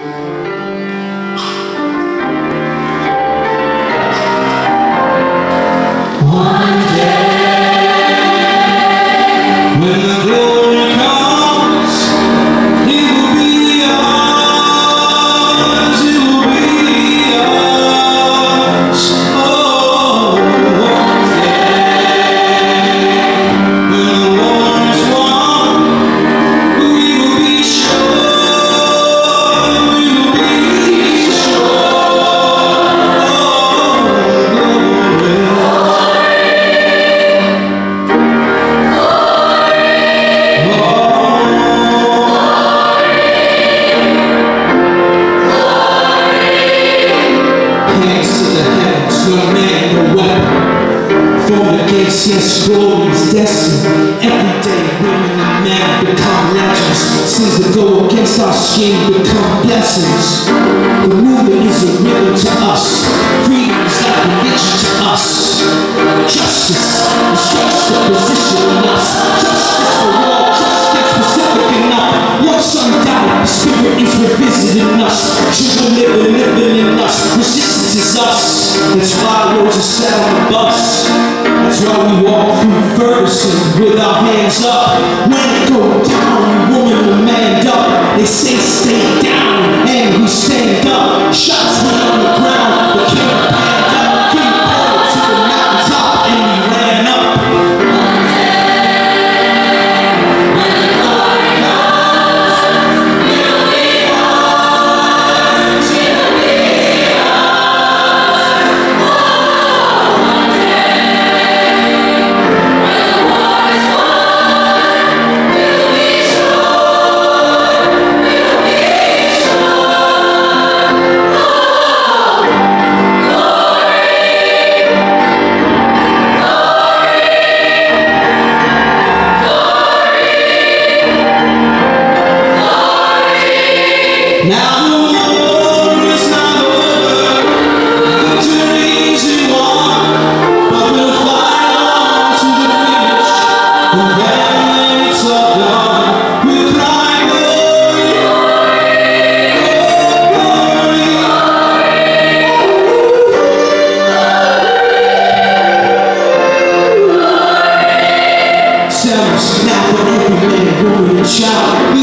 One. Yes, glory is destiny. Every day women and men become legends. Sins that go against our scheme become blessings. The movement is a river to us. Freedom is like religion to us. Justice is just a position in us. Justice for all, justice specific enough. Once undoubted, the spirit is revisiting us. Children living. Resistance is us. That's why Rosa sat on the bus. That's why we walk through Ferguson with our hands up. When it go down, woman will man up. They say stay down, shout.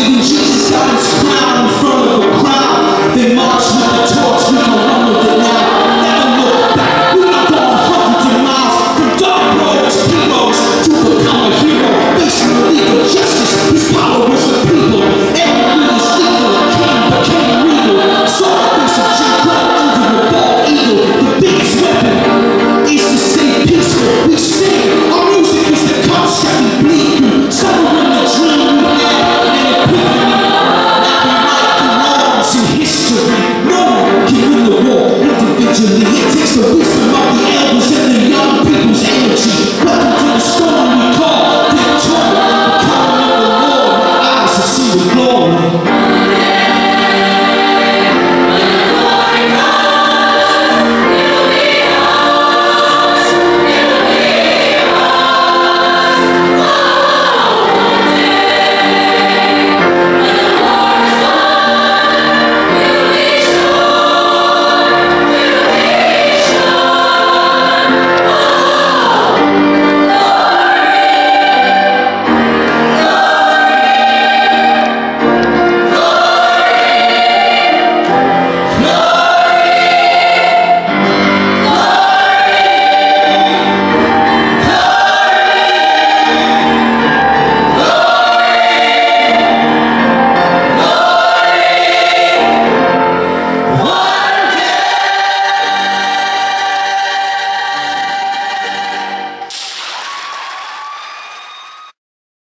takes the wisdom of the elders and the young people's energy. Welcome to the storm.